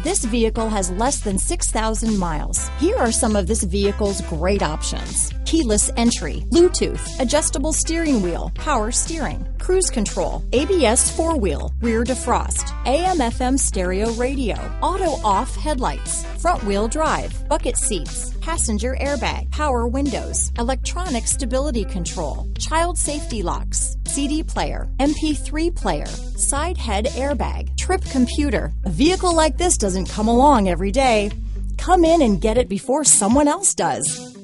This vehicle has less than 6,000 miles. Here are some of this vehicle's great options. Keyless entry, Bluetooth, adjustable steering wheel, power steering, cruise control, ABS four-wheel, rear defrost, AM FM stereo radio, auto off headlights, front wheel drive, bucket seats, passenger airbag, power windows, electronic stability control, child safety locks, CD player, MP3 player, side head airbag, trip computer. A vehicle like this doesn't come along every day. Come in and get it before someone else does.